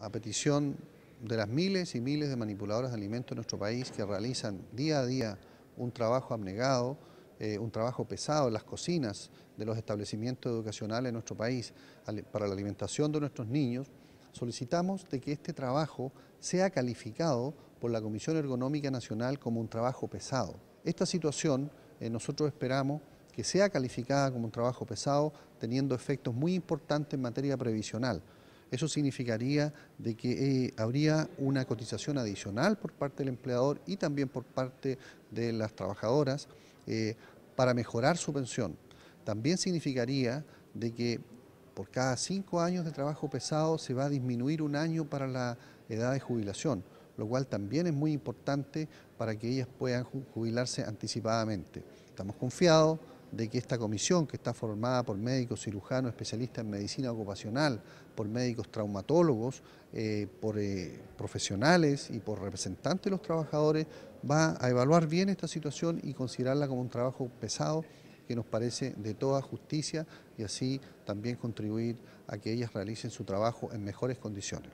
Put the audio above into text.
a petición de las miles y miles de manipuladoras de alimentos en nuestro país que realizan día a día un trabajo abnegado, eh, un trabajo pesado en las cocinas de los establecimientos educacionales en nuestro país para la alimentación de nuestros niños, solicitamos de que este trabajo sea calificado por la Comisión Ergonómica Nacional como un trabajo pesado. Esta situación eh, nosotros esperamos que sea calificada como un trabajo pesado, teniendo efectos muy importantes en materia previsional. Eso significaría de que eh, habría una cotización adicional por parte del empleador y también por parte de las trabajadoras eh, para mejorar su pensión. También significaría de que por cada cinco años de trabajo pesado se va a disminuir un año para la edad de jubilación, lo cual también es muy importante para que ellas puedan jubilarse anticipadamente. Estamos confiados de que esta comisión, que está formada por médicos cirujanos especialistas en medicina ocupacional, por médicos traumatólogos, eh, por eh, profesionales y por representantes de los trabajadores, va a evaluar bien esta situación y considerarla como un trabajo pesado que nos parece de toda justicia y así también contribuir a que ellas realicen su trabajo en mejores condiciones.